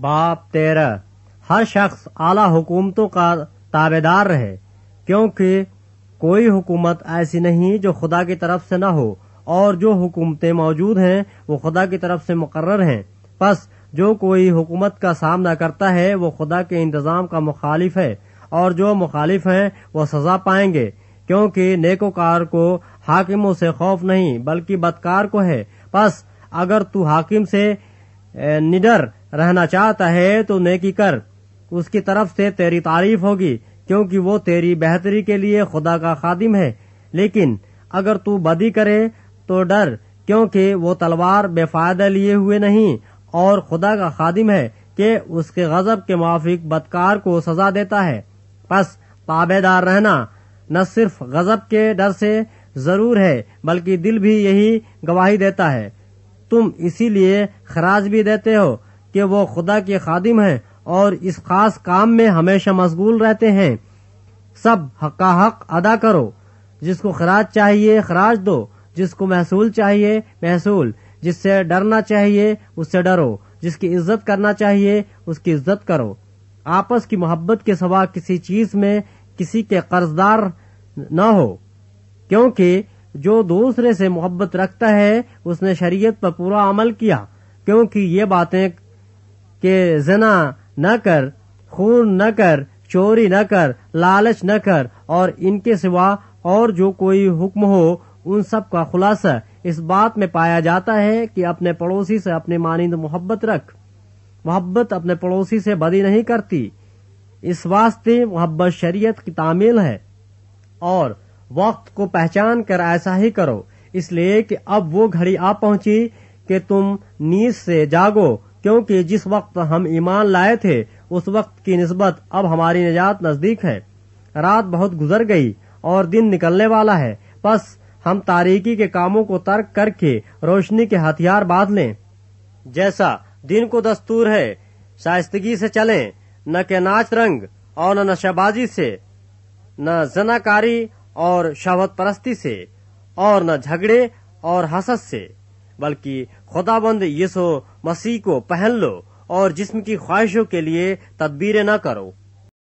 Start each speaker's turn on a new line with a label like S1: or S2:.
S1: باپ تیرہ ہر شخص اعلی حکومتوں کا تابے دار رہے، کیونکہ کوئی حکومت ایسی نہیں جو خدا کی طرف سے نہ ہو، اور جو حکومتیں موجود ہیں وہ خدا کی طرف سے مقرر ہیں۔ بس جو کوئی حکومت کا سامنا کرتا ہے، وہ خدا کے انتظام کا مخالف ہے، اور جو مخالف ہیں، وہ سزا پائیں گے۔ کیونکہ نیکوکار کو حاکموں سے خوف نہیں، بلکہ بدکار کو ہے۔ بس اگر تو حاکم سے نڈر رہنا چاہتا ہے تو نیکی کر۔ اس کی طرف سے تیری تعریف ہوگی، کیونکہ وہ تیری بہتری کے لیے خدا کا خادم ہے۔ لیکن اگر تو بدی کرے تو ڈر، کیونکہ وہ تلوار بے فائدہ لیے ہوئے نہیں، اور خدا کا خادم ہے کہ اس کے غضب کے موافق بدکار کو سزا دیتا ہے۔ بس تابے دار رہنا نہ صرف غضب کے ڈر سے ضرور ہے، بلکہ دل بھی یہی گواہی دیتا ہے۔ تم اسی لیے خراج بھی دیتے ہو۔ کہ وہ خدا کے خادم ہیں اور اس خاص کام میں ہمیشہ مشغول رہتے ہیں۔ سب حق کا حق ادا کرو۔ جس کو خراج چاہیے خراج دو، جس کو محصول چاہیے محصول، جس سے ڈرنا چاہیے اس سے ڈرو، جس کی عزت کرنا چاہیے اس کی عزت کرو۔ آپس کی محبت کے سوا کسی چیز میں کسی کے قرض دار نہ ہو، کیونکہ جو دوسرے سے محبت رکھتا ہے اس نے شریعت پر پورا عمل کیا، کیونکہ یہ باتیں کہ زنا نہ کر، خون نہ کر، چوری نہ کر، لالچ نہ کر، اور ان کے سوا اور جو کوئی حکم ہو، ان سب کا خلاصہ اس بات میں پایا جاتا ہے کہ اپنے پڑوسی سے اپنے مانند محبت رکھ۔ محبت اپنے پڑوسی سے بدی نہیں کرتی۔ اس واسطے محبت شریعت کی تعمیل ہے۔ اور وقت کو پہچان کر ایسا ہی کرو۔ اس لیے کہ اب وہ گھڑی آ پہنچی کہ تم نیز سے جاگو۔ کیونکہ جس وقت ہم ایمان لائے تھے، اس وقت کی نسبت اب ہماری نجات نزدیک ہے۔ رات بہت گزر گئی اور دن نکلنے والا ہے۔ بس ہم تاریکی کے کاموں کو ترک کر کے روشنی کے ہتھیار باندھ لیں۔ جیسا دن کو دستور ہے، شائستگی سے چلیں، نہ کہ ناچ رنگ اور نہ نشہ بازی سے، نہ زنا کاری اور شہوت پرستی سے، اور نہ جھگڑے اور حسد سے، بلکہ خدا بند یسو مسیح کو پہن لو اور جسم کی خواہشوں کے لیے تدبیریں نہ کرو۔